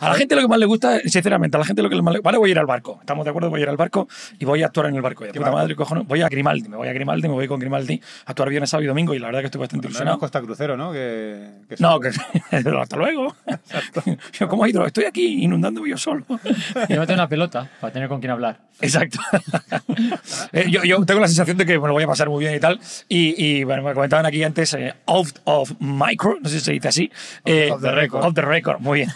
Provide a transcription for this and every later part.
A la gente lo que más le gusta, sinceramente, a la gente lo que más le Vale, voy a ir al barco. Estamos de acuerdo, voy a ir al barco y voy a actuar en el barco. Y de puta madre, cojones, voy a Grimaldi, me voy a Grimaldi, me voy con Grimaldi a actuar viernes, sábado y domingo. Y la verdad que estoy bastante No ilusionado. es Costa Crucero, ¿no? Que, que No, que hasta luego. Yo, ¿Cómo ha ido? Estoy aquí inundándome yo solo. Llévate una pelota para tener con quién hablar. Exacto. Eh, yo, yo tengo la sensación de que me lo voy a pasar muy bien y tal. Y, y, bueno, me comentaban aquí antes, eh, off of micro, no sé si se dice así. Eh, Off the record. Off the record, muy bien.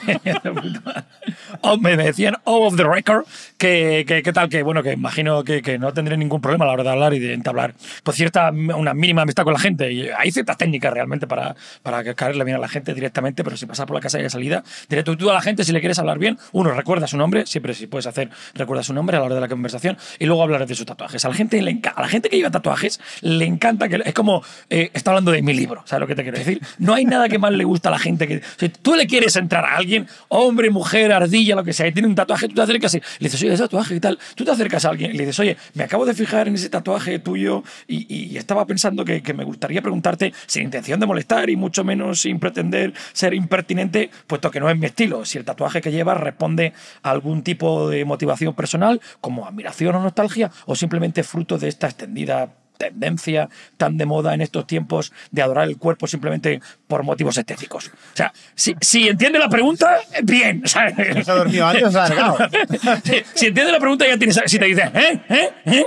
Oh, me decían off of the record que, que, que tal, que bueno, que imagino que, que no tendré ningún problema a la hora de hablar y de entablar pues cierta, una mínima amistad con la gente. Y hay ciertas técnicas realmente para, para caerle bien a la gente directamente, pero si pasas por la casa de salida, directo tú a la gente, si le quieres hablar bien, uno recuerda su nombre, siempre si puedes hacer, recuerda su nombre a la hora de la conversación y luego hablar de sus tatuajes. A la gente, le a la gente que lleva tatuajes le encanta que es como eh, está hablando de mi libro, ¿sabes lo que te quiero decir? No hay nada que más le gusta a la gente que si tú le quieres entrar a alguien, hombre, mujer, ardilla, lo que sea, tiene un tatuaje, tú te acercas y le dices, oye, ese tatuaje y tal, tú te acercas a alguien y le dices, oye, me acabo de fijar en ese tatuaje tuyo y, y estaba pensando que, que me gustaría preguntarte sin intención de molestar y mucho menos sin pretender ser impertinente, puesto que no es mi estilo. Si el tatuaje que llevas responde a algún tipo de motivación personal, como admiración o nostalgia, o simplemente fruto de esta extendida tendencia tan de moda en estos tiempos de adorar el cuerpo simplemente por motivos estéticos. O sea, si, si entiende la pregunta, bien. ¿sabes? ¿Se ha dormido antes o se ha alargado? si, si entiende la pregunta, ya tienes. Si te dice, ¿eh? ¿eh? ¿eh?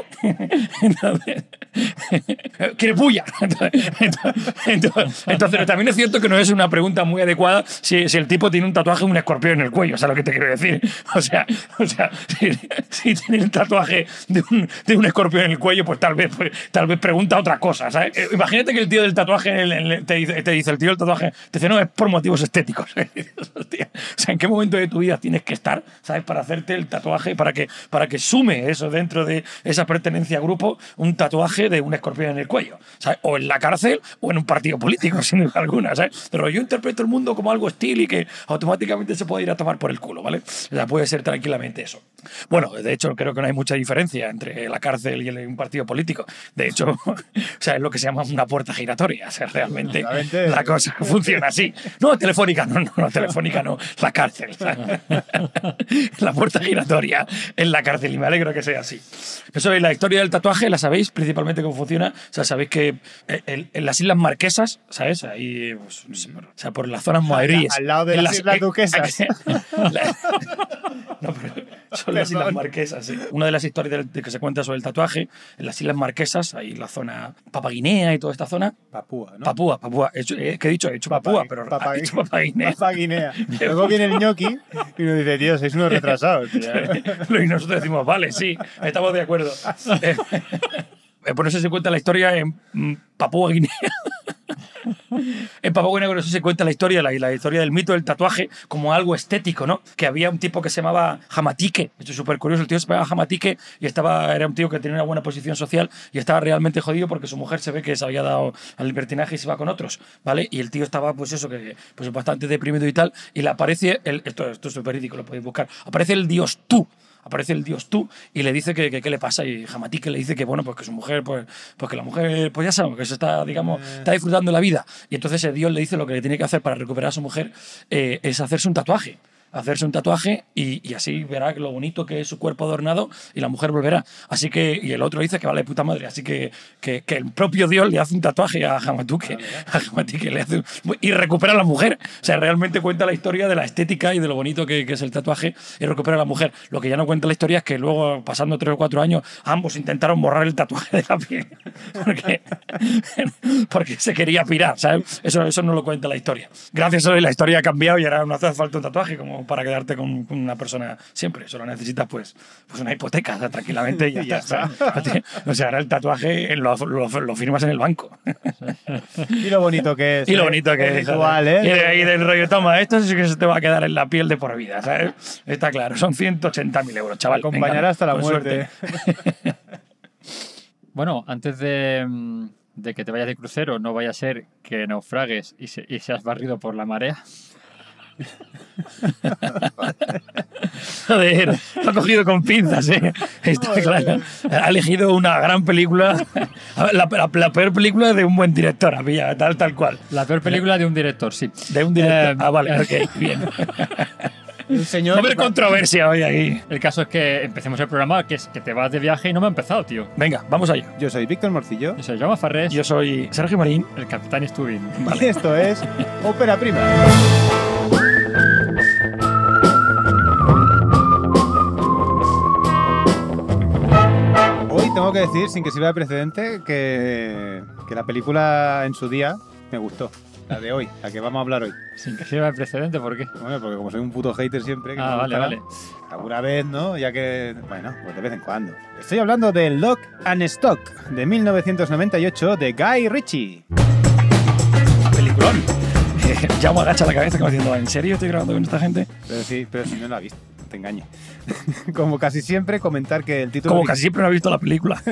Entonces. ¿Quieres bulla? Entonces, entonces- entonces, también es cierto que no es una pregunta muy adecuada si, si el tipo tiene un tatuaje de un escorpión en el cuello, ¿sabes lo que te quiero decir? O sea, o sea si, si tiene un tatuaje de un, de un escorpión en el cuello, pues tal vez, pues, tal vez pregunta otra cosa, ¿sabes? Imagínate que el tío del tatuaje te dice, te dice, el tío del tatuaje, te dice, no, es por motivos estéticos. Hostia. O sea, ¿en qué momento de tu vida tienes que estar, ¿sabes? Para hacerte el tatuaje, para que, para que sume eso dentro de esa pertenencia a grupo, un tatuaje de un escorpión en el cuello, ¿sabes? O en la cárcel o en un partido político, sin duda alguna, ¿sabes? Pero yo interpreto el mundo como algo hostil y que automáticamente se puede ir a tomar por el culo, ¿vale? O sea, puede ser tranquilamente eso. Bueno, de hecho, creo que no hay mucha diferencia entre la cárcel y un partido político. De hecho, o sea, es lo que se llama una puerta giratoria. O sea, realmente la cosa funciona así. No, telefónica, no, no, no, telefónica no, la cárcel. la puerta giratoria en la cárcel y me alegro que sea así. Eso es la historia del tatuaje, la sabéis principalmente cómo funciona. O sea, sabéis que eh, en, en las Islas Marquesas, ¿sabes? Ahí, pues, no sé, por- o sea, por las zonas moderíes. al lado de las Islas Duquesas. La- no, pero son las Islas. Marquesas, sí. Una de las historias que se cuenta sobre el tatuaje, en las Islas Marquesas, ahí la zona Papaguinea y toda esta zona. Papúa, ¿no? Papúa, Papúa. He hecho- eh, ¿Qué he dicho? He dicho Papúa, pero Papagui- he dicho Papaguinea. Papá Guinea. Luego viene el ñoqui y nos dice, tío, sois unos retrasados. tío". y nosotros decimos, vale, sí, estamos de acuerdo. Por eso se cuenta la historia en mm, Papúa Guinea. en por eso se cuenta la historia, la, la historia del mito del tatuaje como algo estético, ¿no? Que había un tipo que se llamaba Jamatique, esto es súper curioso, el tío se llamaba Jamatique y estaba, era un tío que tenía una buena posición social y estaba realmente jodido porque su mujer se ve que se había dado al libertinaje y se iba con otros, ¿vale? Y el tío estaba, pues eso, que pues bastante deprimido y tal, y le aparece, el, esto, esto es verídico, lo podéis buscar, aparece el dios tú, aparece el dios tú y le dice que, que qué le pasa. Y Jamatique le dice que bueno pues que su mujer pues, pues que la mujer pues ya sabemos que se está digamos está disfrutando la vida. Y entonces el dios le dice lo que le tiene que hacer para recuperar a su mujer eh, es hacerse un tatuaje hacerse un tatuaje y, y así verá lo bonito que es su cuerpo adornado y la mujer volverá. Así que, y el otro dice que vale puta madre, así que, que, que el propio Dios le hace un tatuaje a Jamatuque, a Jamatuque le hace un- y recupera a la mujer. O sea, realmente cuenta la historia de la estética y de lo bonito que, que es el tatuaje y recupera a la mujer. Lo que ya no cuenta la historia es que luego, pasando tres o cuatro años, ambos intentaron borrar el tatuaje de la piel porque, porque se quería pirar, ¿sabes? Eso, eso no lo cuenta la historia. Gracias a hoy la historia ha cambiado y ahora no hace falta un tatuaje como para quedarte con, con una persona siempre. Solo necesitas pues, pues una hipoteca o sea, tranquilamente y ya. O sea, ahora el tatuaje lo, lo- lo firmas en el banco. Y lo bonito que es. Y lo ¿eh? bonito que es. ¿sabes? Y, ¿eh? de- y del rollo, toma, esto sí que se te va a quedar en la piel de por vida, ¿sabes? Está claro, son 180.000 euros, chaval. Acompañará Venga, hasta la muerte. Bueno, antes de, mm, de que te vayas de crucero, no vaya a ser que naufragues y, se- y seas barrido por la marea. Joder, lo ha cogido con pinzas, ¿eh? Está claro. Ha elegido una gran película, la, la- la peor película de un buen director, había, tal, tal cual. La peor película de un director, sí. De un director. Eh, ah, vale, ok, bien. Un señor. Va a haber controversia hoy aquí. El caso es que empecemos el programa, que es que te vas de viaje y no me ha empezado, tío. Venga, vamos allá. Yo soy Víctor Morcillo. Yo soy Jaume Farrés, Yo soy Sergio Marín. el capitán Stubin. Y esto es Ópera Prima. Tengo que decir, sin que sirva de precedente, que, que la película en su día me gustó. La de hoy, la que vamos a hablar hoy. Sin que sirva de precedente, ¿por qué? Bueno, porque como soy un puto hater siempre. que Ah, me vale, gustará, vale. Alguna vez, ¿no? Ya que. Bueno, pues de vez en cuando. Estoy hablando de Lock and Stock de 1998 de Guy Ritchie. Peliculón. Llamo agacha la cabeza como diciendo, ¿en serio estoy grabando con esta gente? Pero sí, pero si no la has visto, te engañes. Como casi siempre, comentar que el título. Como casi siempre no he visto la película.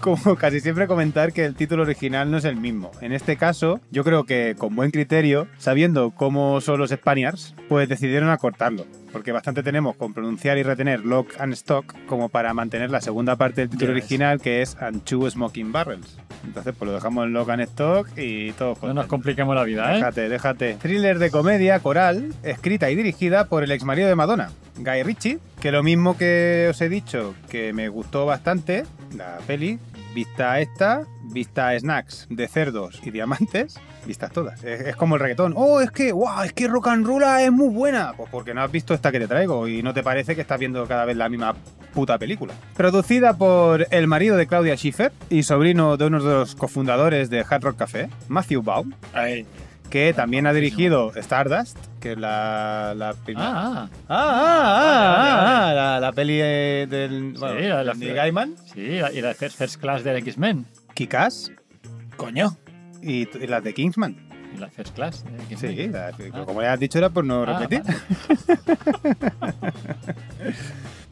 Como casi siempre comentar que el título original no es el mismo. En este caso, yo creo que con buen criterio, sabiendo cómo son los Spaniards, pues decidieron acortarlo. Porque bastante tenemos con pronunciar y retener Lock and Stock como para mantener la segunda parte del título original que es And Two Smoking Barrels. Entonces, pues lo dejamos en Lock and Stock y todo No nos compliquemos la vida, ¿eh? Déjate, déjate. Thriller de comedia coral, escrita y dirigida por el exmarido de Madonna, Guy Ritchie, que lo mismo que os he dicho, que me gustó bastante, la peli, vista esta, vista snacks de cerdos y diamantes, vistas todas. Es, como el reggaetón. Oh, es que, wow, es que rock and roll es muy buena. Pues porque no has visto esta que te traigo y no te parece que estás viendo cada vez la misma puta película. Producida por el marido de Claudia Schiffer y sobrino de uno de los cofundadores de Hard Rock Café, Matthew Baum, Ahí. Que también ha dirigido Stardust, que es la, la primera. Ah, Ah, ah, ah, ah, ah, la, la peli eh, del bueno, la de Gaiman, ah. Sí, y la First, Class del X-Men. Kick-Ass Coño. y, y las de Kingsman. Y la First Class X-Men. Sí, la- Ah. como ya has dicho era por no Ah, repetir. vale.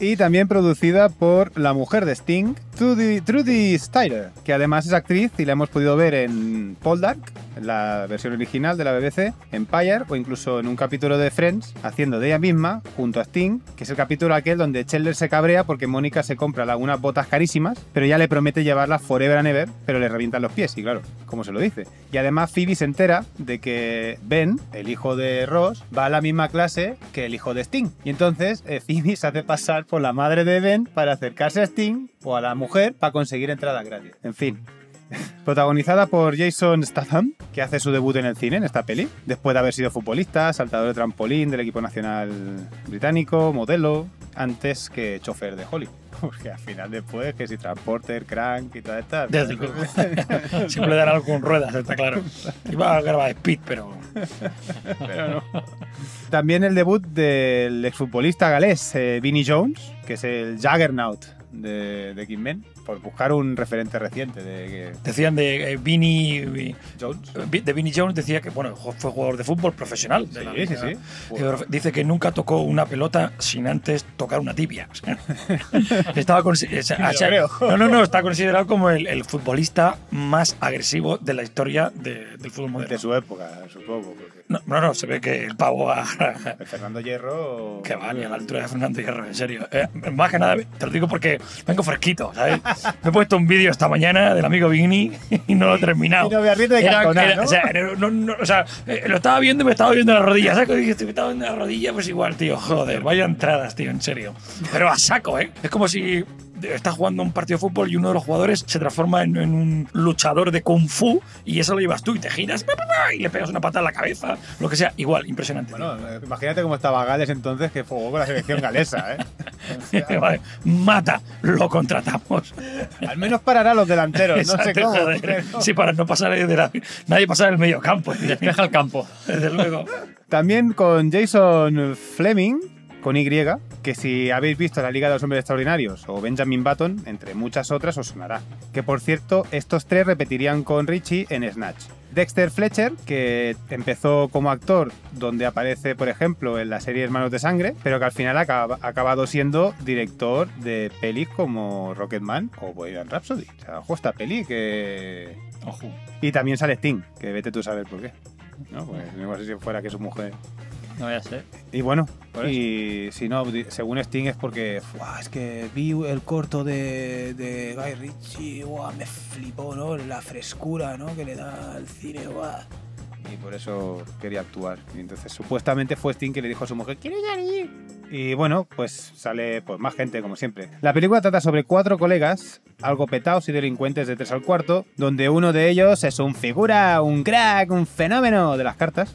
Y también producida por la mujer de Sting, Trudy, Trudy Styler, que además es actriz y la hemos podido ver en Poldark, la versión original de la BBC, Empire o incluso en un capítulo de Friends, haciendo de ella misma junto a Sting, que es el capítulo aquel donde Chandler se cabrea porque Mónica se compra la- unas botas carísimas, pero ella le promete llevarlas forever and ever, pero le revientan los pies, y claro, como se lo dice. Y además Phoebe se entera de que Ben, el hijo de Ross, va a la misma clase que el hijo de Sting. Y entonces eh, Phoebe se hace pasar por la madre de Ben para acercarse a Sting o a la mujer para conseguir entrada gratis. En fin. Protagonizada por Jason Statham, que hace su debut en el cine en esta peli, después de haber sido futbolista, saltador de trampolín del equipo nacional británico, modelo, antes que chofer de Hollywood. Porque al final después, que si transporter, crank y toda esta... Desde luego. Siempre dan algo con ruedas, está claro. Iba a grabar Speed, pero. pero no. También el debut del exfutbolista galés eh, Vinnie Jones, que es el Juggernaut de, de por buscar un referente reciente de que- Decían de eh, Vinnie. Jones. eh, De Vinnie Jones decía que bueno, fue jugador de fútbol profesional. de la Sí, sí, liga. sí. Eh, Dice que nunca tocó una pelota sin antes tocar una tibia. Estaba no, no, no, está considerado como el, el futbolista más agresivo de la historia de- del fútbol moderno. De su época, supongo. porque No, no, no, se ve que el pavo a, Fernando Hierro... que va ni a la altura de Fernando Hierro, en serio. Eh, más que nada, te lo digo porque vengo fresquito, ¿sabes? Me he puesto un vídeo esta mañana del amigo Vigni y no lo he terminado. Y no me arriesgo de Era- cartonar, era- ¿no? O sea, era- no- no- o sea, eh, lo estaba viendo y me estaba viendo las rodillas. ¿Sabes? Dije, me estaba viendo las rodillas, pues igual, tío. Joder, vaya entradas, tío, en serio. Pero a saco, ¿eh? Es como si estás jugando un partido de fútbol y uno de los jugadores se transforma en, en un luchador de kung fu y eso lo llevas tú y te giras y le pegas una patada en la cabeza, lo que sea. Igual, impresionante. Bueno, eh, imagínate cómo estaba Gales entonces, que jugó con la selección galesa, ¿eh? Vale, Mata, lo contratamos. Al menos parará a los delanteros, no sé cómo. joder. pero- Sí, para no pasar de la, nadie pasar el medio campo. Despeja el campo. Desde luego. También con Jason Fleming, con Y, que si habéis visto la Liga de los Hombres Extraordinarios o Benjamin Button, entre muchas otras, os sonará. Que por cierto, estos tres repetirían con Richie en Snatch. Dexter Fletcher, que empezó como actor, donde aparece, por ejemplo, en la serie Hermanos de Sangre, pero que al final ha acabado siendo director de pelis como Rocketman o Bohemian Rhapsody. O sea, ojo esta peli que... Ojo. Y también sale Sting, que vete tú a saber por qué. No, pues no sé si fuera que su mujer No vaya a ser. y bueno, y si no, según Sting es porque "Fua, es que vi el corto de, de Guy Ritchie, guau, me flipó, ¿no? La frescura, ¿no? Que le da al cine, guau. y por eso quería actuar. Y entonces supuestamente fue Sting que le dijo a su mujer, ¿quieres ir? Y bueno, pues sale pues más gente como siempre. La película trata sobre cuatro colegas, algo petados y delincuentes de tres al cuarto, donde uno de ellos es un figura, un crack, un fenómeno de las cartas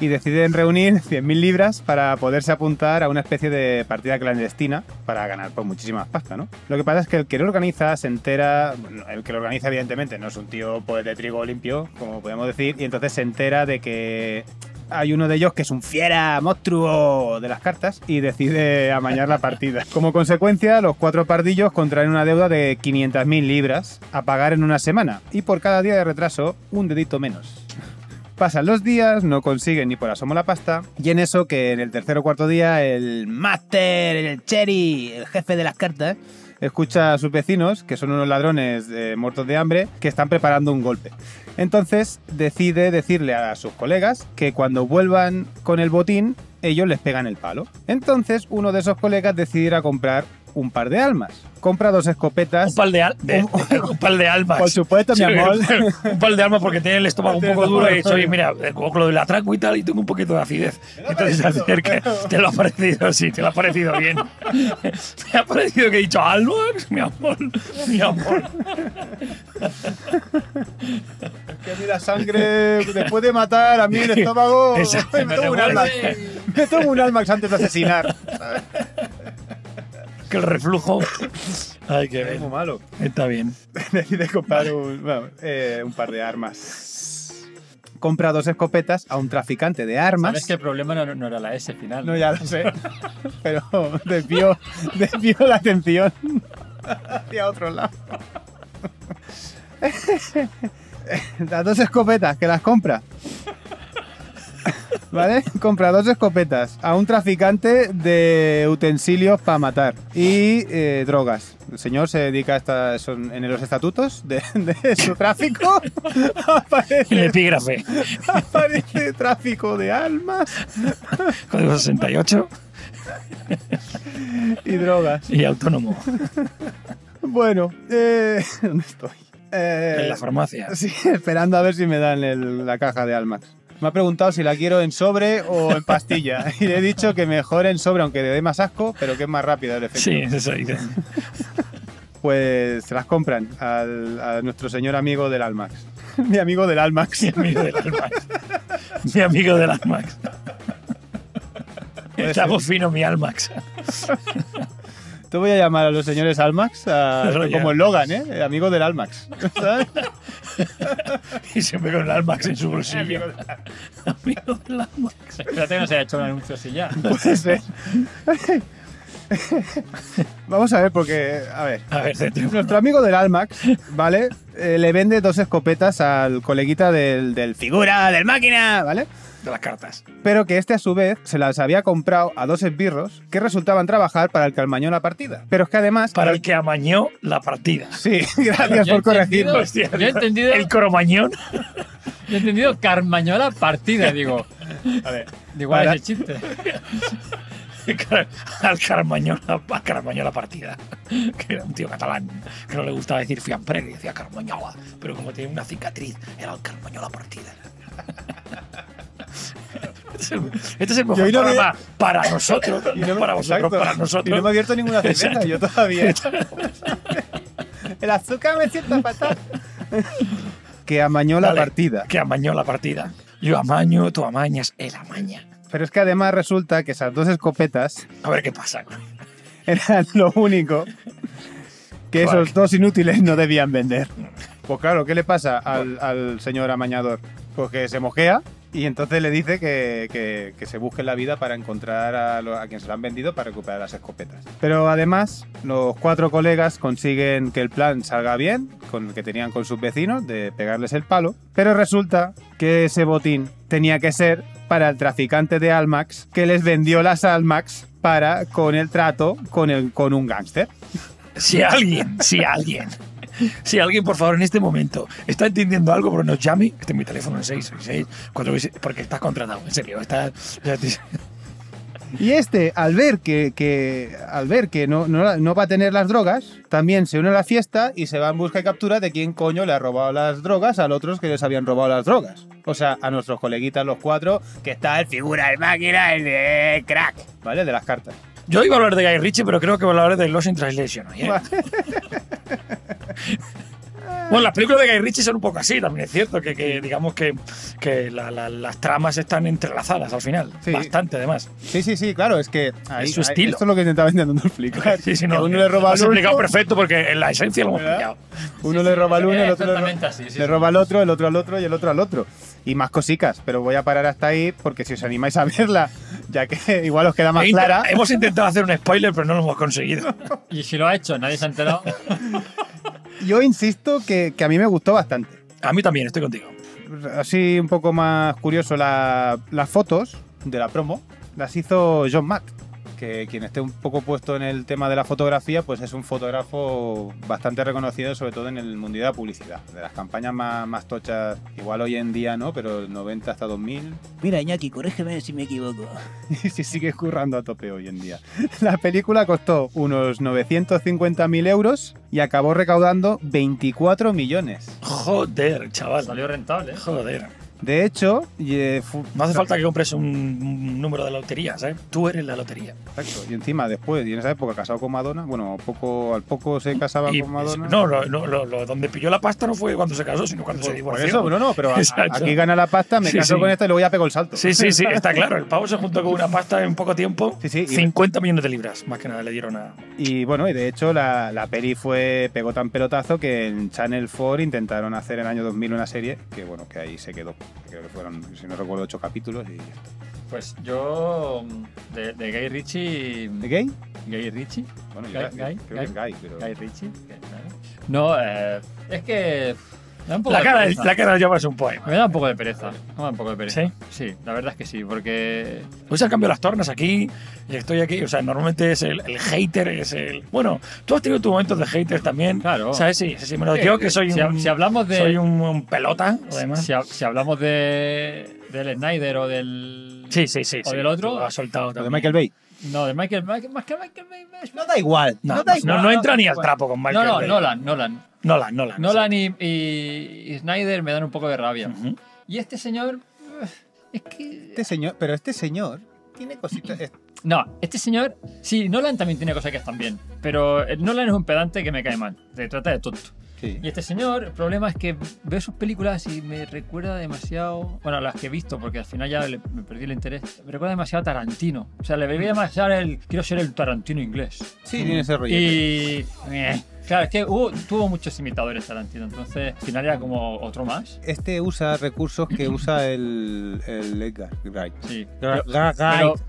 y deciden reunir 100.000 libras para poderse apuntar a una especie de partida clandestina para ganar pues, muchísimas pasta, ¿no? Lo que pasa es que el que lo organiza se entera, bueno, el que lo organiza evidentemente no es un tío pues, de trigo limpio, como podemos decir, y entonces se entera de que hay uno de ellos que es un fiera monstruo de las cartas y decide amañar la partida. Como consecuencia, los cuatro pardillos contraen una deuda de 500.000 libras a pagar en una semana y por cada día de retraso un dedito menos. Pasan los días, no consiguen ni por asomo la pasta, y en eso que en el tercer o cuarto día el Master, el Cherry, el jefe de las cartas, escucha a sus vecinos, que son unos ladrones eh, muertos de hambre, que están preparando un golpe. Entonces decide decirle a sus colegas que cuando vuelvan con el botín, ellos les pegan el palo. Entonces uno de esos colegas decide ir a comprar un par de almas. Compra dos escopetas. Un par de, al- de- un par de almas. Por supuesto, mi amor. un par de almas porque tiene el estómago un poco duro y dicho, oye, mira, eh, con lo del atraco y tal, y tengo un poquito de acidez. Entonces, acerca, te lo ha parecido, sí, te lo ha parecido bien. Me ha parecido que he dicho, almas, mi amor, mi amor. Que a mí la sangre, después de matar a mí el estómago, Exacto, me tomo un. Almax. Me tomo un Almax antes de asesinar. Que el reflujo. Ay, qué Es muy bien. malo. Está bien. Decide comprar un, bueno, eh, un par de armas. Compra dos escopetas a un traficante de armas. Sabes que el problema no, no era la S final. No, ya lo sé. Pero desvió, desvió la atención hacia otro lado. Las dos escopetas que las compra. ¿Vale? Compra dos escopetas a un traficante de utensilios para matar y eh, drogas. El señor se dedica a esta, son en los estatutos de, de su tráfico. El aparece, epígrafe. aparece tráfico de almas Código 68 y drogas. y autónomo. Bueno, eh, ¿dónde estoy? Eh, En la farmacia. Sí, esperando a ver si me dan el- la caja de Almax. Me ha preguntado si la quiero en sobre o en pastilla. Y le he dicho que mejor en sobre, aunque le dé más asco, pero que es más rápido el efecto. Sí, eso dice. Pues se las compran al- a nuestro señor amigo del Almax. Mi amigo del Almax. Mi amigo del Almax. Mi amigo del Almax. Estamos fino, mi Almax. Te voy a llamar a los señores Almax a- como el Logan, ¿eh? Amigo del Almax. ¿Sabes? Y siempre con el Almax en su bolsillo. Amigo del Almax. Espérate que no se haya hecho un anuncio así ya. Puede ser. Vamos a ver, porque, a ver, A ver. Nuestro amigo del Almax, ¿vale? Eh, le vende dos escopetas al coleguita del, del figura, del máquina, ¿vale? De las cartas. Pero que este a su vez se las había comprado a dos esbirros que resultaban trabajar para el que amañó la partida. Pero es que además... Para el que amañó la partida. Sí, gracias por corregirlo. Yo he entendido- El cromañón. Yo he entendido Carmañó la partida, digo. A ver, Digo, Para- ese chiste. Al Carmañón, al Carmañón la partida. Que era un tío catalán que no le gustaba decir fiambre, le decía Carmañola. Pero como tenía una cicatriz, era el Carmañón la partida. Este es el, este mejor me- para nosotros, y no, me- para vosotros, exacto. para nosotros. Y no me he abierto ninguna cerveza, Exacto. yo todavía. El azúcar me sienta fatal. que amañó la partida. Que amañó la partida. Yo amaño, tú amañas, él amaña. Pero es que además resulta que esas dos escopetas A ver qué pasa. eran lo único que esos dos inútiles no debían vender. Pues claro, ¿qué le pasa al, al señor amañador? Pues que se mojea y entonces le dice que, que- que se busque la vida para encontrar a, lo- a quien se lo han vendido para recuperar las escopetas. Pero además, los cuatro colegas consiguen que el plan salga bien, con el que tenían con sus vecinos, de pegarles el palo. Pero resulta que ese botín tenía que ser para el traficante de Almax que les vendió las Almax para con el trato con, el, con un gángster. Si alguien, si alguien, si alguien, por favor, en este momento está entendiendo algo, pero nos llame. Este es mi teléfono, el 666 466, porque estás contratado, en serio. Estás, Y este, al ver que, que- al ver que no, no, no va a tener las drogas, también se une a la fiesta y se va en busca y captura de quién coño le ha robado las drogas a los otros que les habían robado las drogas. O sea, a nuestros coleguitas los cuatro, que está el figura de máquina, el de crack, ¿vale? De las cartas. Yo iba a hablar de Guy Ritchie, pero creo que voy a hablar de Lost in Translation. ¿eh? Bueno, las películas de Guy Ritchie son un poco así, también es cierto, que, que digamos que, que la- la- las tramas están entrelazadas al final. Sí. Bastante, además. Sí, sí, sí, claro, es que ahí- su ahí- estilo. esto es lo que intentaba intentando explicar. Sí, sí, no. uno le roba lo al has explicado uno, perfecto porque en la esencia lo hemos pillado. uno Sí, le roba al es uno, el otro le, así, roba al otro, el otro al otro y el otro al otro. Y más cosicas, pero voy a parar hasta ahí porque si os animáis a verla, ya que igual os queda más clara. Hemos intentado hacer un spoiler, pero no lo hemos conseguido. Y si lo ha hecho, nadie se ha enterado. Yo insisto que, que a mí me gustó bastante. A mí también, estoy contigo. Así un poco más curioso, la- las fotos de la promo las hizo John Mack, que quien esté un poco puesto en el tema de la fotografía, pues es un fotógrafo bastante reconocido, sobre todo en el mundo de la publicidad. De las campañas más, más tochas, igual hoy en día no, pero el 90 hasta 2000, Mira, Iñaki, corrígeme si me equivoco. y se sigue currando a tope hoy en día. La película costó unos 950.000 euros y acabó recaudando 24 millones. Joder, chaval. Salió rentable. ¿eh? Joder. De hecho, y, eh, No hace falta que compres un, un número de lotería, ¿sabes? Tú eres la lotería. Exacto. Y encima después, y en esa época casado con Madonna, bueno, poco, al poco se casaba Y- con Madonna. no, no, donde pilló la pasta no fue cuando se casó, sino cuando se por divorció. eso, no, no, pero a- aquí gana la pasta, me Sí, caso sí. con esta y luego ya pego el salto. Sí, sí, sí, está claro. El pavo se juntó con una pasta en poco tiempo. Sí, sí, y- 50 millones de libras, más que nada, le dieron a. Y bueno, y de hecho la, la peli fue pegó tan pelotazo que en Channel 4 intentaron hacer en el año 2000 una serie que bueno, que ahí se quedó. Creo que fueron, si no recuerdo, ocho capítulos y ya está. Pues yo. mm, De, de Guy Ritchie. ¿De gay? Guy Ritchie. Bueno, Guy- Guy- creo que es gay, pero... Guy Ritchie. No, eh, es que. La de cara, la cara de Java es un poema. Me da un poco de pereza. Me da un poco de pereza. ¿Sí? Sí, la verdad es que sí, porque. Hoy se han cambiado las tornas aquí y estoy aquí. O sea, normalmente es el, el hater, es el. Bueno, tú has tenido tus momentos de hater también. Claro. ¿Sabes? Sí, sí, sí. Menos yo que soy si, un. si hablamos de. Soy un, un pelota, además. si, si hablamos de. del Snyder o del. Sí, sí, sí. ¿O sí. del otro? Tú has soltado Lo de también. Michael Bay. No, de Michael. Michael- más que Michael Bay. es- No da igual. No, No, da no, igual. no entra ni al trapo con No, Michael no, Bay. Nolan, Nolan. Nolan, Nolan. Nolan y, y, y Snyder me dan un poco de rabia. Ujú. Y este señor. eh, Es que. Este señor, pero este señor tiene cositas... es- No, este señor. Sí, Nolan también tiene cosas que están bien. Pero el Nolan es un pedante que me cae mal. Te trata de tonto. Sí. Y este señor, el problema es que veo sus películas y me recuerda demasiado. Bueno, las que he visto, porque al final ya le- me perdí el interés. Me recuerda demasiado a Tarantino. O sea, le veía demasiado el. Quiero ser el Tarantino inglés. Sí, tiene ese rollo. Y. eh, Claro, es que hubo- tuvo muchos imitadores Tarantino, entonces al final era como otro más. Este usa recursos que usa el, el Edgar Wright. Sí. Pero,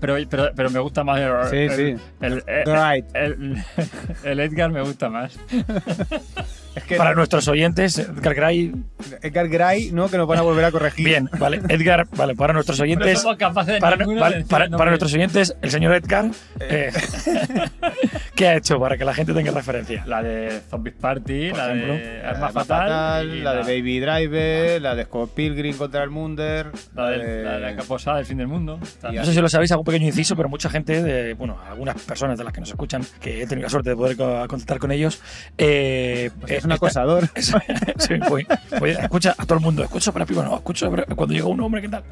pero, pero, pero- me gusta más el, Sí, el, sí. el- el- el Edgar me gusta más. Es que Para nuestros oyentes, Edgar Gray. Edgar Gray, ¿no? Que nos van a volver a corregir. Bien, vale. Edgar, vale, para nuestros No oyentes. somos capaces de Para, vale, para- nuestros oyentes, el señor Edgar, eh, ¿qué ha hecho para que la gente tenga referencia? La de Zombies Party, la de La Arma de Fatal, y la de Baby Driver, la de Scott Pilgrim contra el Munder, la de, de- la de la caposada del fin del mundo. No sé si lo sabéis, hago un pequeñño inciso, pero mucha gente, de, bueno, algunas personas de las que nos escuchan, que he tenido la suerte de poder co- contactar con ellos, eh, Pues eh, es un acosador. Sí, voy, voy- escucha a todo el mundo, escucha para pico, no, escucha para- cuando llega un hombre, ¿qué tal?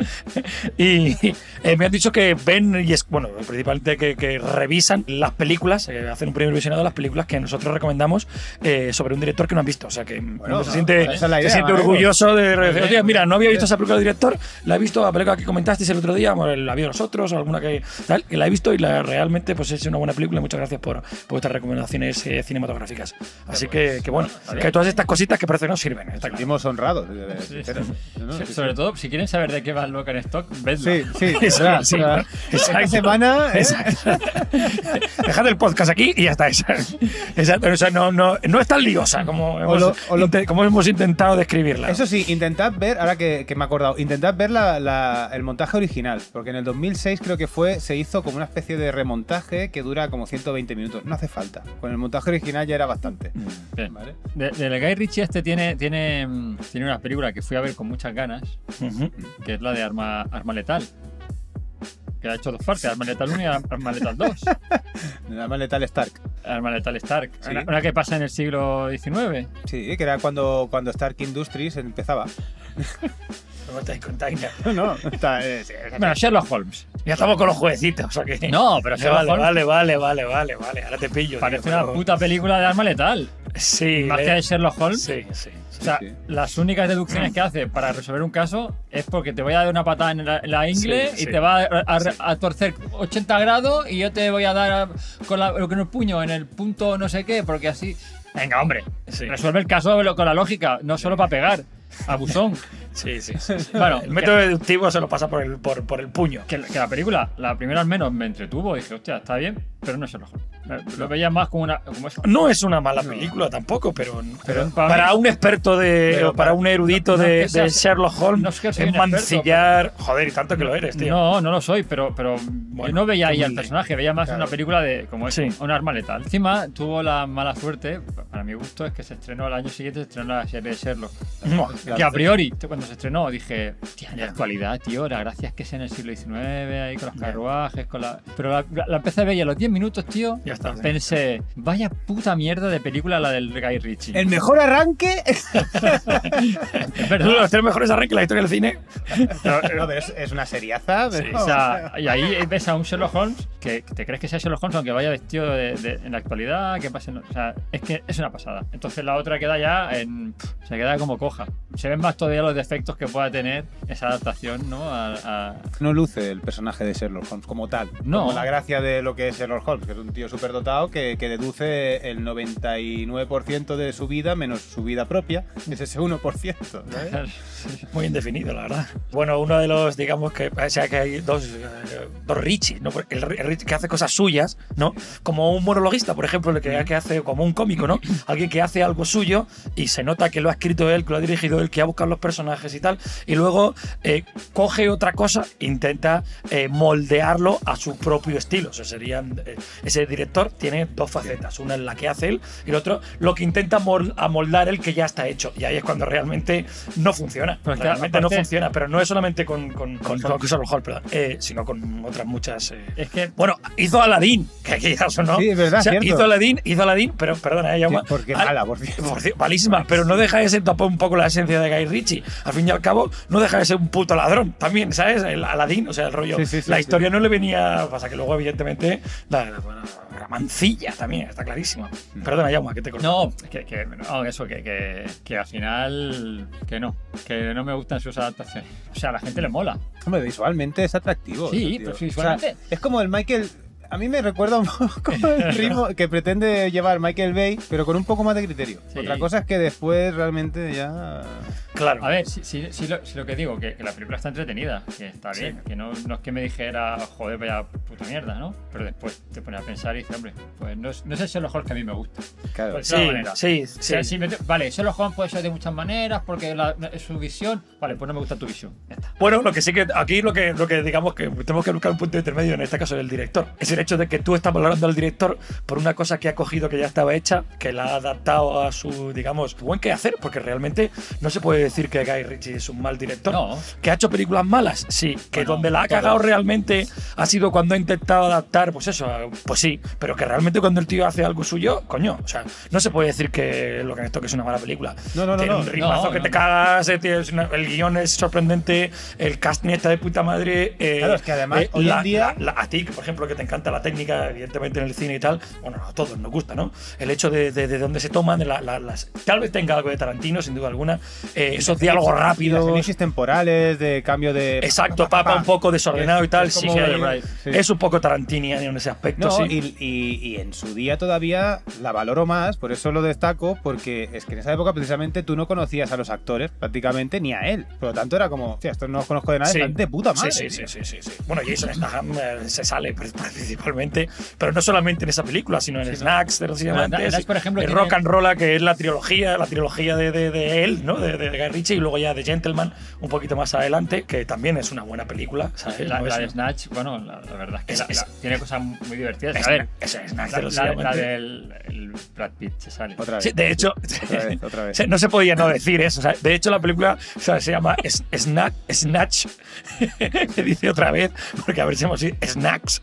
Y eh, me han dicho que ven y es, bueno, principalmente que, que revisan las películas, eh, hacen un primer visionado de las películas que nosotros recomendamos eh, sobre un director que no han visto. O sea, que uno se no, siente, es la se idea, siente ¿vale? orgulloso de decir, "Oye, mira, no había visto esa película del director, la he visto, la película que comentasteis el otro día, bueno, la vio nosotros, o alguna que tal, que la he visto y la, realmente pues es una buena película. Muchas gracias por, por estas recomendaciones eh, cinematográficas. Así que, que bueno, que todas estas cositas que parece que no sirven. Claro. Sentimos honrados. Sí, sinceros. No, no, Sí, sí, Sobre todo, si quieren saber de qué va Loca en Stock, vedla. Sí, sí, Sí. Esta semana. ¿eh? Dejad el podcast aquí y ya está. Exacto. O sea, no, no, no es tan liosa como hemos, lo- o lo- inte- como hemos intentado describirla. Eso sí, intentad ver, ahora que, que me he acordado, intentad ver la- la- el montaje original, porque en el 2006 creo que fue, se hizo como una especie de remontaje que dura como 120 minutos. No hace falta. Con el montaje original ya era bastante. Bien. ¿Vale? De, del Guy Ritchie este tiene, tiene, mm, tiene una película que fui a ver con muchas ganas, que es la de Arma, Arma Letal. que ha hecho dos partes, Arma Letal 1 y Arma Letal 2. La más letal Stark. Arma Letal Stark. Sí. Una, una que pasa en el siglo XIX. Sí, que era cuando, cuando Stark Industries empezaba. No. Está, eh, sí, Bueno, Sherlock Holmes. Ya estamos con los jueguecitos, o. No, pero Sherlock vale, Holmes vale, vale, vale, vale, vale. Ahora te pillo. parece tío, una pero- puta película de Arma Letal. Sí. Más eh, que de Sherlock Holmes. Sí, sí. O sea, Sí, sí. las únicas deducciones que hace para resolver un caso es porque te voy a dar una patada en la, en la ingle Sí, y sí. te va a, a- Sí. a torcer 80 grados y yo te voy a dar a- con, la- con el puño en el punto no sé qué, porque así. Venga, hombre, Sí. resuelve el caso con la lógica, no solo para pegar. Abusón. Sí, sí. sí, sí. Bueno, el método deductivo se lo pasa por el, por, por el puño. que, que la película, la primera al menos me entretuvo, dije, hostia, está bien, pero no es Sherlock Holmes. Me- Lo veía más como una. Como eso. No es una mala película tampoco, pero, pero para un experto de. Pero para un erudito no- no de, Sherlock Holmes, no es que un experto, mancillar. Joder, y tanto que lo eres, tío. No, no lo soy, pero, pero yo no veía ahí al personaje, veía más Claro. una película de como es Sí. un arma letal. Encima tuvo la mala suerte, para mi gusto, es que se estrenó al año siguiente, se estrenó la serie de Sherlock. Que a priori, cuando se estrenó, dije, en la actualidad, tío, la gracia es que es en el siglo XIX, ahí con los carruajes, con la. Pero la, la- la empecé a ver y a los 10 minutos, tío, Ya está. pensé, vaya puta mierda de película la del Guy Ritchie. El mejor arranque. Es Uno verdad. de los tres mejores arranques de la historia del cine. Pero- No, pero es, es una seriaza. pero- O sea, y ahí ves a un Sherlock Holmes que te crees que sea Sherlock Holmes aunque vaya vestido de, de- en la actualidad, que pase. O sea, es que es una pasada. Entonces la otra queda ya en. Se queda como coja. Se ven más todavía los defectos que pueda tener esa adaptación, ¿no? A, a- No luce el personaje de Sherlock Holmes como tal. No. Como la gracia de lo que es Sherlock Holmes, que es un tío superdotado que, que deduce el 99% de su vida menos su vida propia, que es ese 1%. ¿sabes? Muy bien definido, la verdad. Bueno, uno de los, digamos que, o sea, que hay dos, eh, dos Richie, ¿no? El, Ri- el Richie que hace cosas suyas, ¿no? Como un monologuista, por ejemplo, el que, que hace como un cómico, ¿no? Alguien que hace algo suyo y se nota que lo ha escrito él, que lo ha dirigido él, que ha buscado los personajes y tal, y luego eh, coge otra cosa, intenta eh, moldearlo a su propio estilo. O sea, serían, ese director tiene dos facetas, una en la que hace él y el otro lo que intenta mol- amoldar el que ya está hecho. Y ahí es cuando realmente no funciona. Pero es que realmente no funciona, pero no es solamente con, con, con, con perdón, eh, sino con otras muchas. eh. Es que. Bueno, hizo Aladdin, que aquí ya sonó. Sí, es verdad, O sea, cierto. hizo Aladdin, hizo Aladdin, pero perdona, ella Sí, porque mala, por cierto, malísima, pero no deja de ser tampoco un poco la esencia de Guy Ritchie. Al fin y al cabo, no deja de ser un puto ladrón también, ¿sabes? El Aladdin, o sea, el rollo. Sí, sí, sí, la historia no le venía. Pasa que luego, evidentemente, la, la- la mancilla también, está clarísimo. Perdona, Yauma, que te corto. No, que, que- no, eso, que, que, que al final. Que no. Que no me gustan sus adaptaciones. O sea, a la gente le mola. Hombre, visualmente es atractivo. Sí, tío. pues visualmente- O sea, es como el Michael. A mí me recuerda un poco el ritmo que pretende llevar Michael Bay, pero con un poco más de criterio. Sí. Otra cosa es que después realmente ya. Claro. A ver, si, si, si lo, si lo que digo, que, que la película está entretenida, que está Sí. bien, que no, no es que me dijera, joder, vaya puta mierda, ¿no? Pero después te pones a pensar y dices, hombre, pues no es, no es el Sherlock Holmes que a mí me gusta. Claro. Pues- Sí, de maneras. sí, O sí. sea, si me vale, Sherlock Holmes puede ser de muchas maneras porque la- es su visión. Vale, pues no me gusta tu visión. Ya está. Bueno, lo que sí que aquí lo que, lo que digamos que tenemos que buscar un punto intermedio en este caso del director. Es el hecho de que tú estás valorando al director por una cosa que ha cogido que ya estaba hecha, que la ha adaptado a su, digamos, buen que hacer, porque realmente no se puede decir que Guy Ritchie es un mal director. No. ¿Que ha hecho películas malas? Sí. ¿Que Bueno, donde la ha cagado realmente ha sido cuando ha intentado adaptar? Pues eso, pues sí. Pero que realmente cuando el tío hace algo suyo, coño, o sea, no se puede decir que lo que esto que es una mala película. No, no, no, Tiene no. un ritmazo No, que no, te no. cagas, eh, tío, una- el guion es sorprendente, el casting está de puta madre. eh, Claro, es que además, eh, hoy en la- día- la- la- a ti, por ejemplo, que te encanta la técnica, evidentemente en el cine y tal, bueno, a todos nos gusta, ¿no? El hecho de, de, de dónde se toman, de la- la- las, tal vez tenga algo de Tarantino, sin duda alguna, eh, esos diálogos rápidos. temporales, de cambio de. Exacto, papa un poco desordenado Es- y tal. es sí, de-. Es un poco tarantiniano en ese aspecto, No, sí. y, y- y en su día todavía la valoro más, por eso lo destaco, porque es que en esa época precisamente tú no conocías a los actores prácticamente ni a él. Por lo tanto era como, hostia, esto no los conozco de nada, Sí. están de puta madre. Sí, sí, sí, sí, sí. Bueno, Jason Statham eh, se sale pr- principalmente, pero no solamente en esa película, sino en Snacks, de los antes, por ejemplo, tiene- Rock and Roll, que es la trilogía, la trilogía de, de- de él, ¿no? De, de Guy Ritchie y luego ya The Gentleman un poquito más adelante, que también es una buena película. ¿sabes? La, No la es- de Snatch, bueno, la, la verdad es que Es- la- es- la- tiene cosas muy divertidas. es- A ver, es- la, la- del el Brad Pitt se sale. Otra vez. Sí, de hecho, Otra vez, otra vez. no se podía no decir eso. o sea, de hecho, la película o sea, se llama Snack, Snatch. que dice otra vez, porque a ver si hemos dicho Snacks.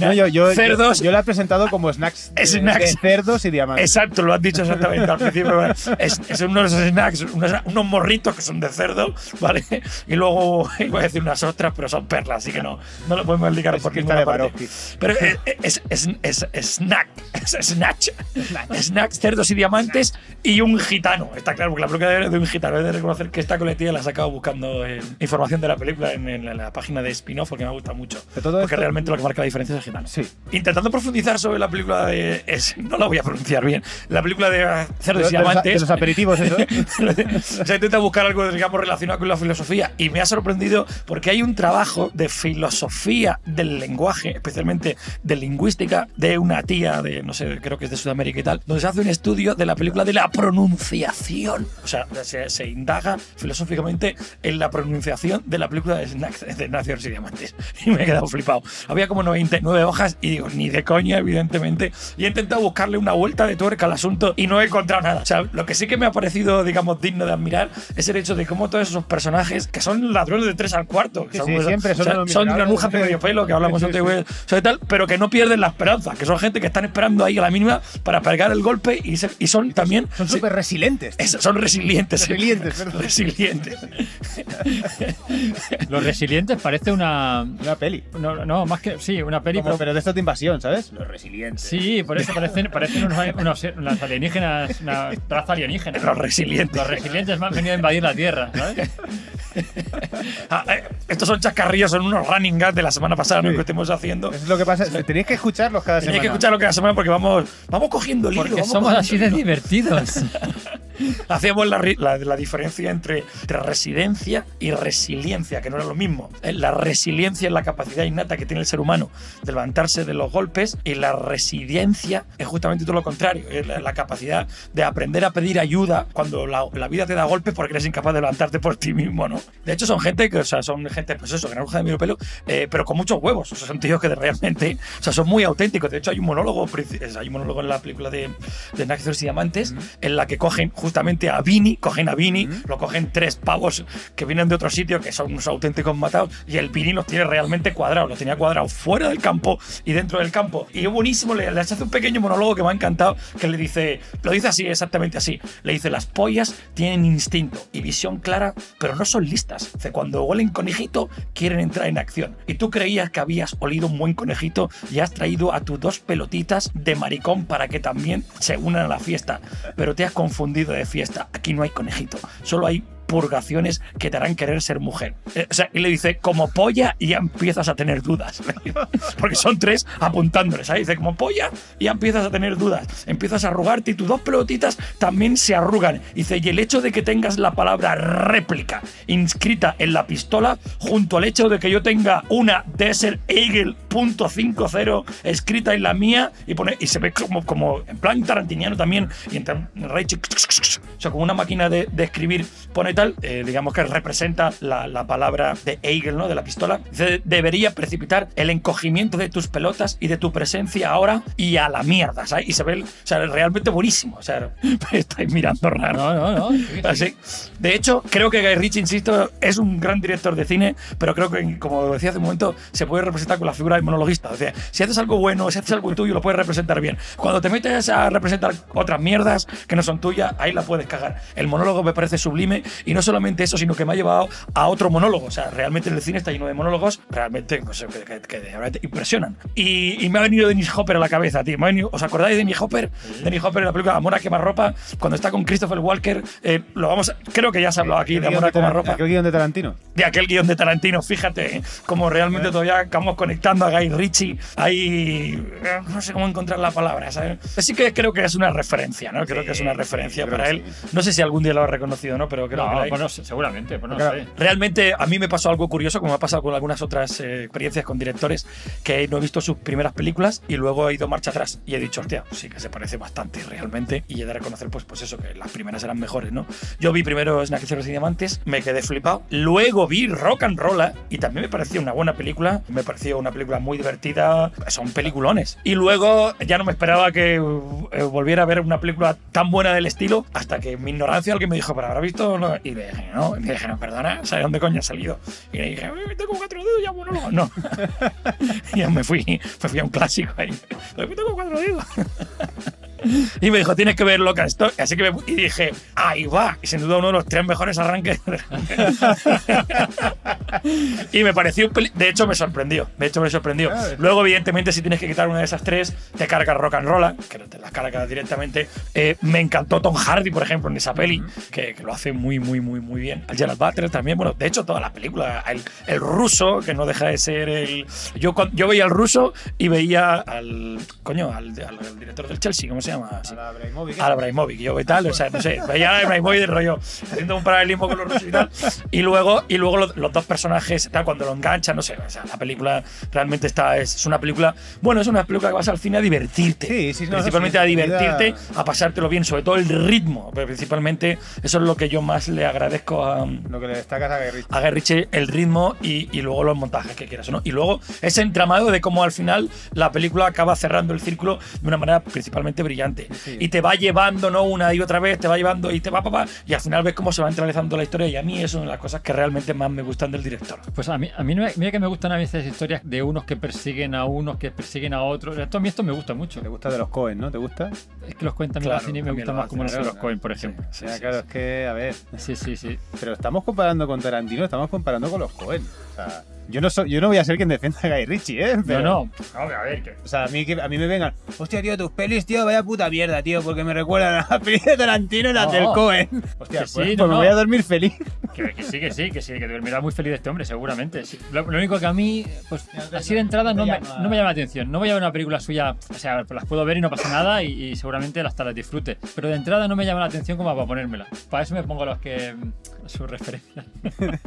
No, yo, yo, Cerdos. yo, yo la he presentado como snacks de, Snacks. de cerdos y diamantes. Exacto, lo has dicho exactamente al principio. bueno, es, es unos snacks, unos, unos morritos que son de cerdo, ¿vale? Y luego iba a decir unas ostras, pero son perlas, así que no, no lo podemos ligar Es por está de parte. Barovsky. Pero es, es, es- es snack, es snatch, snacks, cerdos y diamantes y un gitano. Está claro, porque la película de, de un gitano. He de reconocer que esta colectiva la he sacado buscando eh, información de la película en, en la página de spin-off, porque me gusta mucho. Todo porque realmente lo que marca la diferencia es el gitano. Sí. Intentando profundizar sobre la película de. es- no la voy a pronunciar bien. La película de De, Cerdos y Diamantes. de los aperitivos, eso. o sea, intenta buscar algo, digamos, relacionado con la filosofía y me ha sorprendido porque hay un trabajo de filosofía del lenguaje, especialmente de lingüística, de una tía de, no sé, creo que es de Sudamérica y tal, donde se hace un estudio de la película de la pronunciación. O sea, se, se indaga filosóficamente en la pronunciación de la película de, de Nacidos y Diamantes. Y me he quedado flipado. Había como 99 hojas y digo, ni de coña, evidentemente. Y he intentado buscarle una vuelta de tuerca al asunto y no he encontrado nada. O sea, lo que sí que me ha parecido, digamos, digno de admirar es el hecho de cómo todos esos personajes, que son ladrones de tres al cuarto, que Sí, sí, siempre son o sea, son granujas de medio pelo, que hablamos Sí, otro sí. día, o sea, y tal, pero que no pierden la esperanza, que son gente que están esperando ahí a la mínima para pegar el golpe y, se- y son también. Son sí, súper resilientes. son resilientes. sí. Resilientes, perdón. Resilientes. Los resilientes parece una. Una peli. No, no, más que. Sí, una peli, Como, pero. pero de estos de invasión, ¿sabes? Los resilientes. Sí, por eso parecen, parecen unos, unos, unos alienígenas, una raza alienígena. Los resilientes. Los resilientes me han venido a invadir la Tierra, ¿sabes? Ah, eh, estos son chascarrillos, son unos running gags de la semana pasada ¿no? Sí. Que estemos haciendo. Es lo que pasa. Tenéis que escucharlos cada Tenéis semana. que escucharlo cada semana porque vamos, vamos cogiendo el hilo. Porque vamos somos cogiendo así de divertidos. Hacíamos la, la- la diferencia entre, entre residencia y resiliencia, que no era lo mismo. Eh, La resiliencia es la capacidad innata que tiene el ser humano de levantarse de los golpes y la resiliencia es justamente todo lo contrario, es la, la capacidad de aprender a pedir ayuda cuando la, la vida te da golpes porque eres incapaz de levantarte por ti mismo, ¿no? De hecho son gente que, o sea, son gente, pues eso, granuja de medio pelo, eh, pero con muchos huevos, o sea, son tíos que realmente, o sea, son muy auténticos. De hecho hay un monólogo, hay un monólogo en la película de, de Náxeros y Diamantes en la que cogen justamente a Vini, cogen a Vini, lo cogen tres pavos que vienen de otro sitio que son unos auténticos matados y el Vini los tiene realmente cuadrados, los tenía cuadrados fuera del campo y dentro del campo. Y es buenísimo, le, les hace un pequeño monólogo que me ha encantado, que le dice, lo dice así, exactamente así, le dice, las pollas tienen instinto y visión clara, pero no son listas. Dice, cuando huelen conejito, quieren entrar en acción. Y tú creías que habías olido un buen conejito y has traído a tus dos pelotitas de maricón para que también se unan a la fiesta. Pero te has confundido de fiesta. Aquí no hay conejito, solo hay purgaciones que te harán querer ser mujer. Eh, o sea, y le dice, como polla, y ya empiezas a tener dudas. Porque son tres apuntándoles. ¿sabes? Dice, como polla, y ya empiezas a tener dudas. Empiezas a arrugarte y tus dos pelotitas también se arrugan. Dice, y el hecho de que tengas la palabra réplica inscrita en la pistola, junto al hecho de que yo tenga una Desert Eagle .50 escrita en la mía, y, pone, y se ve como, como en plan tarantiniano también, y entre Rachel, o sea, como una máquina de, de escribir, pone eh, digamos que representa la, la palabra de Eagle, ¿no? De la pistola. Dice, debería precipitar el encogimiento de tus pelotas y de tu presencia ahora y a la mierda, ¿sabes? Y se ve, o sea, realmente buenísimo. O sea, me estáis mirando raro. No, no, no. sí, sí. Así. De hecho, creo que Guy Ritchie, insisto, es un gran director de cine, pero creo que, como decía hace un momento, se puede representar con la figura del monologuista. O sea, si haces algo bueno, si haces algo tuyo, lo puedes representar bien. Cuando te metes a representar otras mierdas que no son tuyas, ahí la puedes cagar. El monólogo me parece sublime y no solamente eso, sino que me ha llevado a otro monólogo. O sea, realmente el cine está lleno de monólogos realmente pues, que, que- que realmente impresionan. Y, y me ha venido Dennis Hopper a la cabeza, tío. Venido- ¿Os acordáis de Dennis Hopper? Dennis Hopper en la película Amor a quemarropa, cuando está con Christopher Walker, eh, lo vamos a- creo que ya se ha hablado aquí de Amor a de quemarropa Aquel guion de Tarantino. de aquel guion de Tarantino, fíjate, ¿eh? como realmente todavía estamos conectando a Guy Ritchie, ahí eh, no sé cómo encontrar la palabra, ¿sabes? Así que creo que es una referencia, ¿no? Creo que es una referencia para que él. No sé si algún día lo ha reconocido, ¿no? Pero creo No, la bueno, seguramente, pues no Claro. sé. Realmente a mí me pasó algo curioso, como me ha pasado con algunas otras eh, experiencias con directores, que no he visto sus primeras películas y luego he ido marcha atrás y he dicho, hostia, pues sí que se parece bastante realmente y he de reconocer pues, pues eso, que las primeras eran mejores, ¿no? Yo vi primero Snack y Diamantes, me quedé flipado, luego vi Rock and Rolla y también me pareció una buena película, me pareció una película muy divertida, son peliculones. Y luego ya no me esperaba que eh, volviera a ver una película tan buena del estilo hasta que mi ignorancia alguien me dijo, pero habrá visto, no? Y me dije, no, y me dije, no, perdona, ¿sabes dónde coño ha salido? Y le dije, "Uy, tengo cuatro dedos, ya bueno, no. y me fui, me fui a un clásico ahí, tengo cuatro dedos. Y me dijo, tienes que ver Loca Stock. Así que me, y dije, ahí va. Y sin duda uno de los tres mejores arranques. y me pareció, de hecho me sorprendió. De hecho me sorprendió. Luego, evidentemente, si tienes que quitar una de esas tres, te cargas Rock and Roll, que te las cargas directamente. Eh, me encantó Tom Hardy, por ejemplo, en esa peli, que, que lo hace muy, muy, muy, muy bien. Al Gerald Butler también, bueno, de hecho, toda la película. El, el ruso, que no deja de ser el. Yo, yo veía al ruso y veía al. Coño, al, al- al director del Chelsea, ¿cómo se llama? A la Ibrahimovic. a la Ibrahimovic, yo y tal, o sea, no sé, veía a Ibrahimovic de rollo haciendo un paralelismo con los rusos y tal, y luego, y luego los, los dos personajes, tal, cuando lo enganchan, no sé, o sea, la película realmente está, es, es una película, bueno, es una película que vas al cine a divertirte, Sí, sí, principalmente no, a sí, divertirte, vida- a pasártelo bien, sobre todo el ritmo, pero principalmente eso es lo que yo más le agradezco a, Lo que le destacas a Guy Ritchie. a Guy Ritchie, el ritmo y, y luego los montajes que quieras, ¿no? Y luego ese entramado de cómo al final la película acaba cerrando el círculo de una manera principalmente brillante. Sí. Y te va llevando, ¿no? Una y otra vez, te va llevando y te va, papá, y al final ves cómo se va entrelazando la historia. Y a mí eso es una de las cosas que realmente más me gustan del director. Pues a mí, a mí no me- mira que me gustan a veces historias de unos que persiguen a unos que persiguen a otros. Esto a mí esto me gusta mucho. Te gusta de los Cohen, ¿no? ¿Te gusta? Es que los cuentan Claro, cine y me también gusta más como los hacen, de los. Cohen, por ejemplo. Sí, Ya, sí, claro, sí. es que, a ver. Sí, sí, sí. Pero estamos comparando con Tarantino, estamos comparando con los Cohen. O sea, yo no, soy, yo no voy a ser quien defienda a Guy Ritchie, ¿eh? Pero- No, no. Ver, a ver, que- O sea, a mí, que, a mí me vengan, hostia, tío, tus pelis, tío, vaya puta mierda, tío, porque me recuerdan a las pelis de Tarantino y las No. del Cohen. Hostia, Que sí, pues, no, pues me voy a dormir feliz. Que, que sí, que sí, que sí, que dormirá muy feliz este hombre, seguramente. Sí. Lo, lo único que a mí, pues así de entrada no me, no me llama la atención. No voy a ver una película suya, o sea, pues las puedo ver y no pasa nada y, y seguramente hasta las disfrute. Pero de entrada no me llama la atención como para ponérmela. Para eso me pongo los que. mm, su referencia.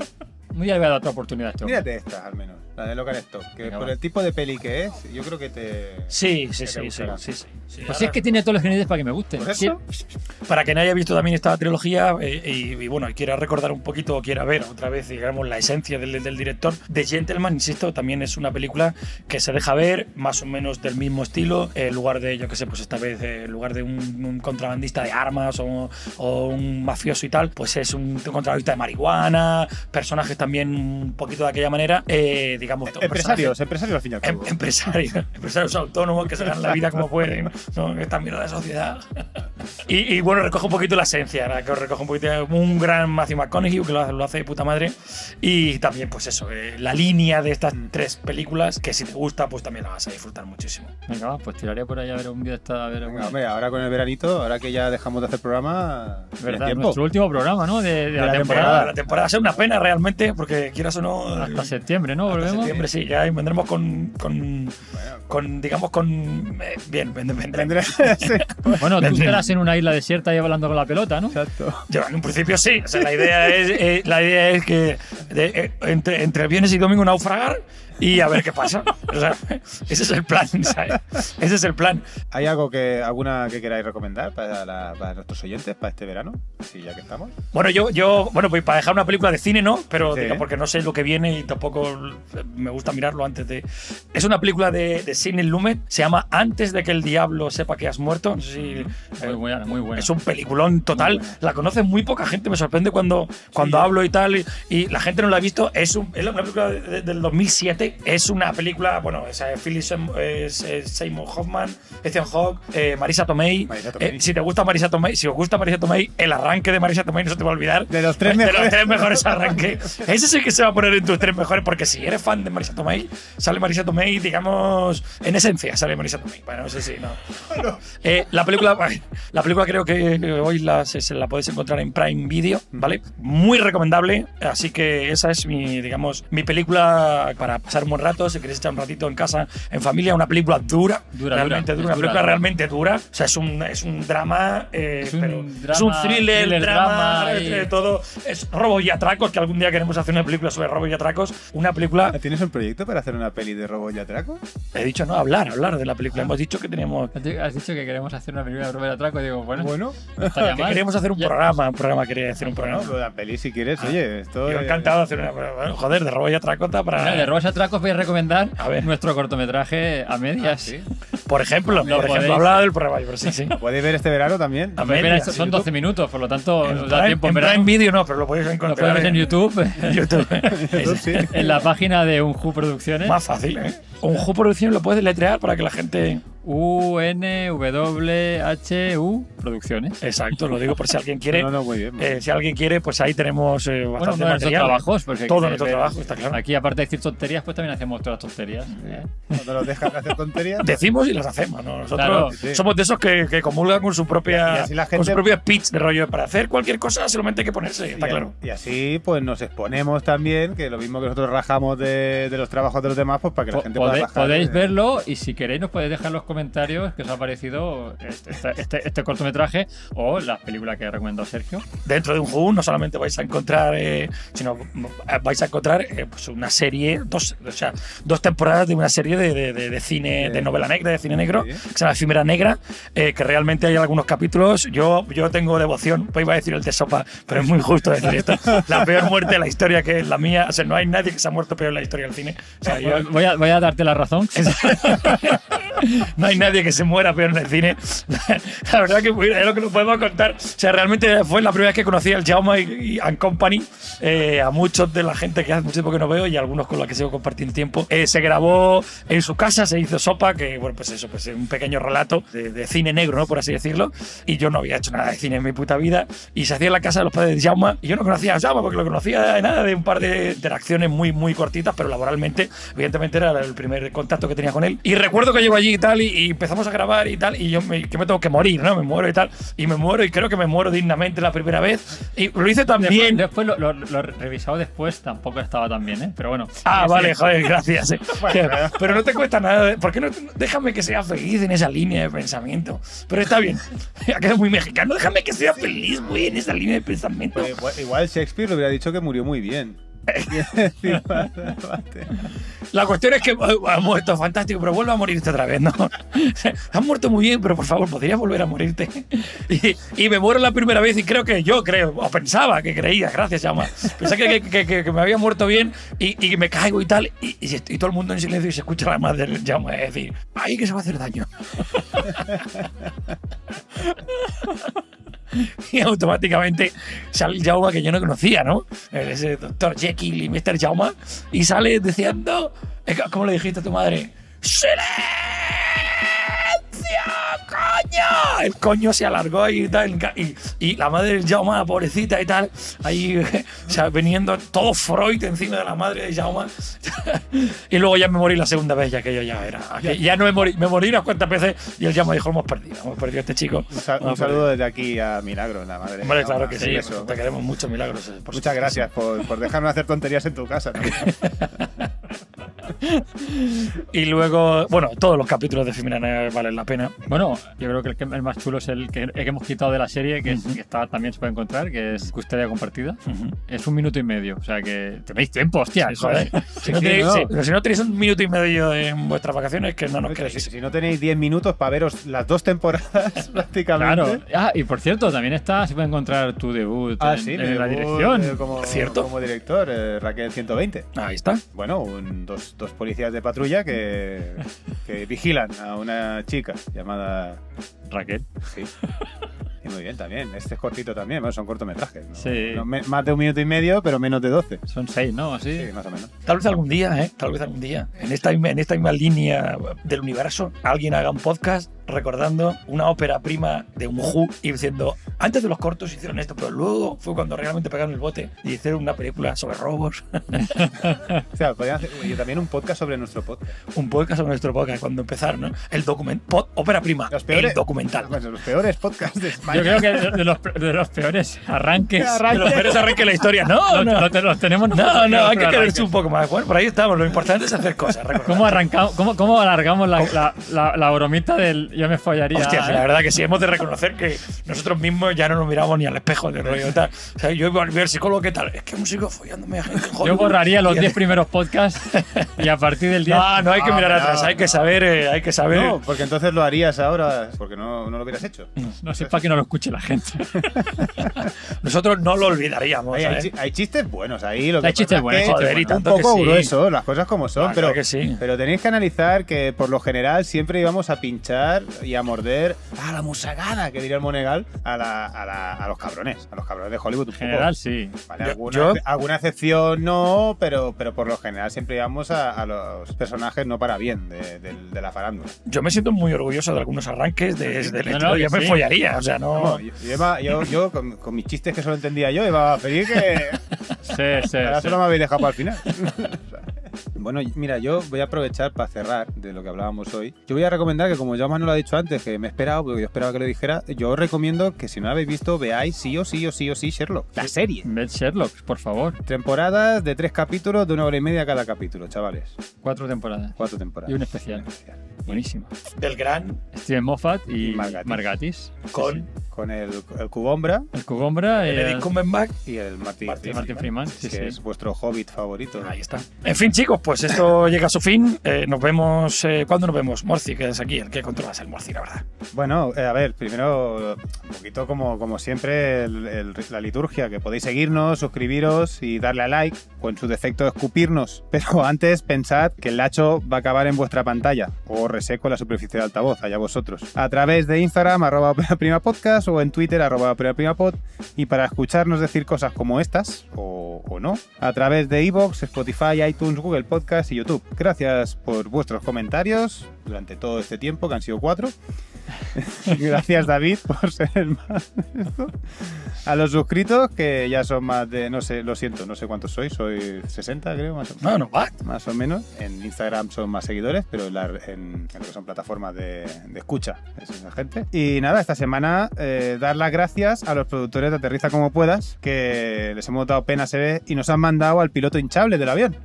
Un día le a dar otra oportunidad a. Mírate esta, al menos, la de Local Stock, que Venga, por va. el tipo de peli que es, yo creo que te... Sí, sí, Que te sí, sí, gustará. sí, sí, sí. Pues si es que tiene todos los ingredientes para que me guste. ¿Por Sí, eso? Para que no haya visto también esta trilogía eh, y, y, bueno, y quiera recordar un poquito o quiera ver otra vez, digamos, la esencia del, del director, The Gentleman, insisto, también es una película que se deja ver más o menos del mismo estilo, en lugar de, yo qué sé, pues esta vez, eh, en lugar de un, un contrabandista de armas o, o un mafioso y tal, pues es un contrabandista de marihuana, personajes también un poquito de aquella manera, eh, digamos, personajes- Empresarios, empresarios al fin y al Em- cabo. empresarios, empresarios autónomos que se ganan la vida como pueden, ¿no? Esta mierda de sociedad. Y, y, bueno, recoge un poquito la esencia, ¿no? que recoge un poquito un gran Matthew McConaughey que lo, hace- lo hace de puta madre. Y también, pues eso, eh, la línea de estas tres películas, que si te gusta, pues también la vas a disfrutar muchísimo. Venga, pues tiraré por ahí a ver un día esta. A ver Venga, hombre, ahora con el veranito, ahora que ya dejamos de hacer programa, ¿Verdad? tiempo. Nuestro último programa, ¿no? De, de la, la temporada. La temporada va a ser una pena realmente, porque quieras o no. Hasta septiembre, ¿no? hasta Volvemos. Septiembre, sí, ya vendremos con, con, Bueno, con digamos, con. eh, bien, vend- vendremos. vendré- sí, Bueno, tú estarás en una isla desierta y hablando con la pelota, ¿no? exacto. Yo, en un principio sí. O sea, la idea es, eh, la idea es que de- eh, entre, entre viernes y domingo naufragar y a ver qué pasa. O sea, ese es el plan, ¿sabes? Ese es el plan. ¿Hay algo que alguna que queráis recomendar para, la- para nuestros oyentes para este verano? Sí, ya que estamos. Bueno, yo, yo, bueno, pues para dejar una película de cine, ¿no? Pero Sí. digo, porque no sé lo que viene y tampoco me gusta mirarlo antes de. Es una película de, de Sidney Lumet, se llama Antes de que el diablo sepa que has muerto. No sé si. Muy eh, buena, muy buena. Es un peliculón total. La conoce muy poca gente. Me sorprende cuando, cuando Sí. hablo y tal. Y, y la gente no la ha visto. Es, un- es una película de- de- del 2007. Es una película, bueno, es eh, Philip Seymour Hoffman, Ethan Hawke, eh, Marisa Tomei. Marisa Tomei. Eh, si te gusta Marisa Tomei, si os gusta Marisa Tomei, el arranque de Marisa Tomei no se te va a olvidar. De los tres de mejores. los tres mejores arranques. Ese es el que se va a poner en tus tres mejores. Porque si eres fan de Marisa Tomei, sale Marisa Tomei, digamos, en esencia, sale Marisa Tomei. Bueno, no sé si no. Eh, la película, la película creo que hoy la, se, se la podéis encontrar en Prime Video, ¿vale? Muy recomendable, así que esa es mi, digamos, mi película para pasar un buen rato, si queréis echar un ratito en casa, en familia, una película dura, Dura, realmente dura, dura, una película dura. realmente dura. O sea, es un, es un drama, eh, Es un pero drama, es un thriller, thriller, drama, drama eh, y- todo. Es robo y atracos, que algún día queremos hacer una película sobre robo y atracos. Una película, ¿Tienes un proyecto para hacer una peli de robo y atraco? he dicho, no, hablar, hablar de la película. Hemos dicho que teníamos Has dicho que queremos hacer una película de Atraco y digo, bueno, Bueno, no que mal. queríamos hacer un Ya- programa, un programa quería hacer un programa. pues la peli si quieres, oye, esto... Yo eh, encantado de hacer una. bueno, Joder, de robo y atracota para. Mira, de Robert Atraco os voy a recomendar A ver. nuestro cortometraje a medias. sí. Por ejemplo, Lo por ejemplo, podéis- hablaba del programa, pero sí, sí. Podéis ver este verano también. A Pues medias, son en 12 minutos, por lo tanto, En os da Prime, tiempo en en Video no, pero lo podéis Lo encontrar puedes ver en YouTube, en YouTube. Sí. en la página de Unju Producciones. Más fácil, ¿eh? Un Ju Producción lo puedes letrear para que la gente. U-N-W-H-U Producciones. Exacto, lo digo por si alguien quiere. No, no, muy bien. muy bien. Eh, si alguien quiere, pues ahí tenemos eh, Bueno, bastante nuestros material. trabajos. Porque Todo eh, nuestro trabajo, está claro. Aquí, aparte de decir tonterías, pues también hacemos todas las tonterías. ¿eh? Cuando nos dejan hacer tonterías. Decimos y las hacemos, ¿no? Nosotros Claro. Sí. somos de esos que, que comulgan con su propia con su propia pitch de rollo. Para hacer cualquier cosa solamente hay que ponerse, está y, claro. y así pues nos exponemos también, que lo mismo que nosotros rajamos de, de los trabajos de los demás, pues para que la Po- gente pueda rajar. podéis eh, verlo y si queréis nos podéis dejar los comentarios que os ha parecido este, este- este- este cortometraje o la película que ha recomendado Sergio. Dentro de un juego no solamente vais a encontrar, eh, sino eh, vais a encontrar eh, pues una serie, dos, o sea, dos temporadas de una serie de, de- de- de cine, de novela negra, de cine negro, que se llama Efímera Negra, eh, que realmente hay algunos capítulos. Yo, yo tengo devoción, pues iba a decir el de Sopa, pero es muy justo decir esto. La peor muerte de la historia que es la mía. O sea, no hay nadie que se ha muerto peor en la historia del cine. O sea, yo, Voy a, voy a darte la razón. no hay nadie que se muera peor en el cine. La verdad que es lo que nos podemos contar. O sea, realmente fue la primera vez que conocí al Jaume y, and Company. eh, a muchos de la gente que hace mucho tiempo que no veo y algunos con los que sigo compartiendo tiempo. Eh, se grabó en su casa, se hizo sopa, que bueno, pues eso, pues un pequeño relato de, de cine negro, ¿no? Por así decirlo. Y yo no había hecho nada de cine en mi puta vida. Y se hacía en la casa de los padres de Jaume. Y yo no conocía a Jaume porque lo conocía de nada, de un par de interacciones muy, muy cortitas, pero laboralmente, evidentemente era el primer contacto que tenía con él. Y recuerdo que llego allí y tal, y, y empezamos a grabar y tal, y yo me, que me tengo que morir, ¿no? Me muero y tal. Y me muero, y creo que me muero dignamente la primera vez. Y lo hice tan Después, bien. después lo, lo- lo revisado después tampoco estaba tan bien, ¿eh? Pero bueno. Ah, vale, sí. joder, gracias. eh. Que- pero no te cuesta nada. de- ¿Por qué no? Déjame que sea feliz en esa línea de pensamiento. Pero está bien. Ha quedado muy mexicano. Déjame que sea feliz, güey, en esa línea de pensamiento. pues, igual, igual Shakespeare le hubiera dicho que murió muy bien. La cuestión es que eh, ha muerto, fantástico, pero vuelve a morirte otra vez, ¿no? Has muerto muy bien, pero por favor, podrías volver a morirte. Y, me muero la primera vez y creo que yo creo, o pensaba que creía, gracias, Llama. Pensaba que, me había muerto bien y, y me caigo y tal, y, todo el mundo en silencio y se escucha la madre del Llama decir, ¡ay, que se va a hacer daño! y automáticamente sale Jauma que yo no conocía, ¿no? Ese doctor Jekyll y Mr. Jauma. Y sale diciendo, ¿cómo le dijiste a tu madre? ¡Silencio, coño! El coño se alargó y tal. Y, y la madre del Jauma, pobrecita y tal, ahí o sea, veniendo todo Freud encima de la madre de Jauma. y luego ya me morí la segunda vez, ya que yo ya era. ya no me morí, me morí unas cuantas veces y el Jauma dijo, hemos perdido, hemos perdido a este chico. Un, saludo desde aquí a Milagro, la madre. Hombre, claro que sí, te queremos mucho, milagros. eh, por Muchas gracias por, por dejarme hacer tonterías en tu casa. ¿no? Y luego, bueno, todos los capítulos de Feminana valen la pena. Bueno, yo creo que el, que el más chulo es el que, el que hemos quitado de la serie, que, es- que está, también se puede encontrar, que es Custodia Compartida. Es un minuto y medio, o sea que tenéis tiempo, hostia. Sí, joder. Si no, tenéis, no. sí, pero si no tenéis un minuto y medio en vuestras vacaciones, que no nos queréis. si no tenéis 10 minutos para veros las dos temporadas prácticamente. Claro. Ah, y por cierto, también está, se puede encontrar tu debut Ah, en, sí, en la debut, dirección. eh, como, ¿Cierto? como director, eh, Raquel 120. Ahí está. Bueno, un- dos, dos policías de patrulla que, que vigilan a una chica llamada. Raquel. Sí. Y muy bien también. Este es cortito también, bueno, son cortometrajes. ¿no? Sí. No, me- más de un minuto y medio, pero menos de 12. Son seis, ¿no? Así. Sí, más o menos. Tal vez algún día, ¿eh? Tal vez algún día. En esta, misma- en esta misma línea del universo, alguien haga un podcast recordando una ópera prima de un Who y diciendo, antes de los cortos hicieron esto, pero luego fue cuando realmente pegaron el bote y hicieron una película sobre robos, O sea, podrían hacer y también un podcast sobre nuestro podcast. un podcast sobre nuestro podcast cuando empezaron, ¿no? El document, pod- ópera prima, Los peores- el documental. Bueno, los peores podcasts de España. Yo creo que de, los, de los peores arranques. De los peores arranques de la historia. No, Los, no. los- los tenemos No, no, hay que quererse un poco más. Bueno, por ahí estamos. Lo importante es hacer cosas. ¿Cómo, arrancamos, cómo, ¿Cómo alargamos la, la, la, la bromita del yo me follaría? Hostia, eh? la verdad que sí, hemos de reconocer que nosotros mismos ya no nos miramos ni al espejo de rollo tal. O sea, yo iba al ver psicólogo, ¿qué tal? Es que un psicólogo follándome a gente en Yo borraría los Y- 10 primeros podcasts y a partir del 10. No, no hay que No, mirar no. atrás, hay que saber, eh, hay que saber. No, porque entonces lo harías ahora porque no, no lo hubieras hecho. No sé para que no lo escuche la gente. Nosotros no lo olvidaríamos. Hay, hay chistes buenos ahí. Lo que Hay chistes buenos, que joder, y un tanto que poco sí. grueso, las cosas como son. Ah, pero, claro que sí. pero tenéis que analizar que por lo general siempre íbamos a pinchar y a morder a la musagada, que diría el Monegal, a, la, a, la- a los cabrones, a los cabrones de Hollywood. un En poco. general, sí. Vale, Yo- alguna, yo- alguna excepción no, pero, pero por lo general siempre íbamos a, a los personajes no para bien de, de- de la farándula. Yo me siento muy orgulloso de algunos arranques de, de No, no, historia. que me sí. follaría, o sea, no. Vamos, yo, yo yo- yo con, con mis chistes que solo entendía yo, iba a pedir que Sí, sí. ahora sí. solo me habéis dejado para el final. Bueno, mira, yo voy a aprovechar para cerrar de lo que hablábamos hoy. Yo voy a recomendar que, como ya más no lo ha dicho antes, que me he esperado, porque yo esperaba que lo dijera, yo os recomiendo que si no lo habéis visto, veáis sí o sí o sí o sí Sherlock. La serie. Ved Sherlock, por favor. Temporadas de tres capítulos, de una hora y media cada capítulo, chavales. Cuatro temporadas. Cuatro temporadas. Y un especial. Buenísimo. Del gran Steven Moffat y Y Margatis. Margatis. con Con el, el Cubombra El y Benedict el Cumberbatch. y el Martin, Martin Martin Freeman. Sí, que sí. es vuestro hobbit favorito. Ahí está. En fin, chicos, pues esto llega a su fin. Eh, nos vemos. Eh, ¿Cuándo nos vemos? Morci, que es aquí el que controlas el Morci, la verdad. Bueno, eh, a ver, primero, un poquito como, como siempre, la liturgia, que podéis seguirnos, suscribiros y darle a like, o en su defecto escupirnos. Pero antes pensad que el lacho va a acabar en vuestra pantalla, o reseco la superficie de altavoz, allá vosotros. A través de Instagram, arroba Opera prima podcast, o en Twitter, arroba prima. Y para escucharnos decir cosas como estas, o, o no, a través de iVoox, Spotify, iTunes, Google Podcast y YouTube. Gracias por vuestros comentarios durante todo este tiempo, que han sido cuatro. Gracias David por ser el más. esto. A los suscritos, que ya son más de, no sé, lo siento, no sé cuántos sois, soy 60 creo, más o menos. No, no, va. Más o menos. En Instagram son más seguidores, pero en, la- en- en lo que son plataformas de, de escucha es esa gente. Y nada, esta semana eh, dar las gracias a los productores de Aterriza como puedas, que les hemos dado pena se ve y nos han mandado al piloto hinchable del avión.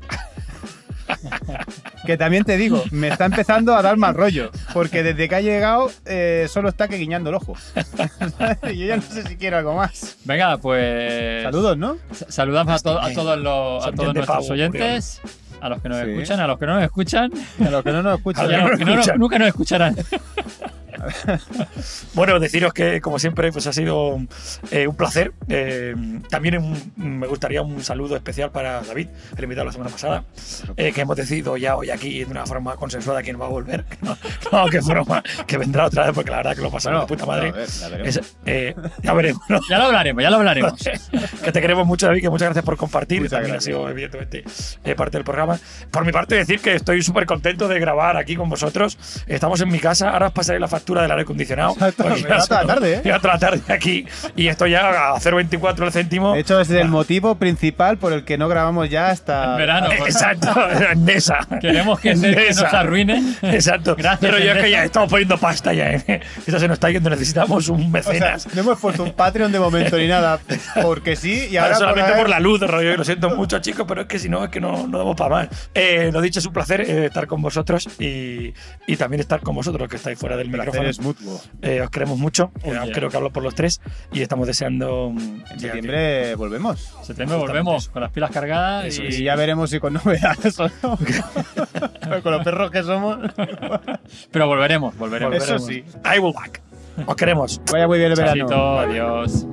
Que también te digo, me está empezando a dar mal rollo. Porque desde que ha llegado, eh, solo está que guiñando el ojo. y yo ya no sé si quiero algo más. Venga, pues. Saludos, ¿no? Sa- Saludamos a, to- a todos, los, a todos nuestros pavo, oyentes, a los que nos Sí. escuchan, a los que no nos escuchan, A los que no nos escuchan. a no los que no nos- escuchan. nunca nos escucharán. Bueno, deciros que, como siempre, pues ha sido eh, un placer. Eh, también un- me gustaría un saludo especial para David, el invitado la semana pasada, eh, que hemos decidido ya hoy aquí de una forma consensuada quién va a volver. No, no, que broma, que vendrá otra vez, porque la verdad que lo pasamos de puta madre. a ver, ya veremos. Es- eh, ya veremos, ¿no? Ya lo hablaremos, ya lo hablaremos. que te queremos mucho, David, que muchas gracias por compartir. Muchas También gracias. ha sido, evidentemente, eh, parte del programa. Por mi parte, decir que estoy súper contento de grabar aquí con vosotros. Estamos en mi casa, ahora os pasaré la factura del aire acondicionado. La tarde, ¿eh? Ya toda la tarde aquí. Y esto ya a 0,24 el céntimo. De hecho, es el motivo principal por el que no grabamos ya hasta. En verano. Eh, Exacto, Endesa. Queremos que Endesa nos arruine. Exacto. Gracias, Pero yo es que ya estamos poniendo pasta ya. ¿eh? Esto se nos está yendo. Necesitamos un O sea, mecenas. no hemos puesto un Patreon de momento ni nada, porque sí, y Ahora ahora solamente por, por la luz, rollo, y lo siento mucho, chicos, pero es que si no, es que no, no damos para más. Eh, lo dicho, es un placer eh, estar con vosotros y, y también estar con vosotros que estáis fuera del micrófono. Es mutuo. Eh, os queremos mucho, Oh, eh, yeah. creo que hablo por los tres y estamos deseando. En ya septiembre volvemos. En septiembre volvemos con las pilas cargadas Eso y, Y ya veremos si con novedades o no. con los perros que somos. Pero volveremos, volveremos. Eso sí. que- I will back. Os queremos. Vaya muy bien el verano. Adiós.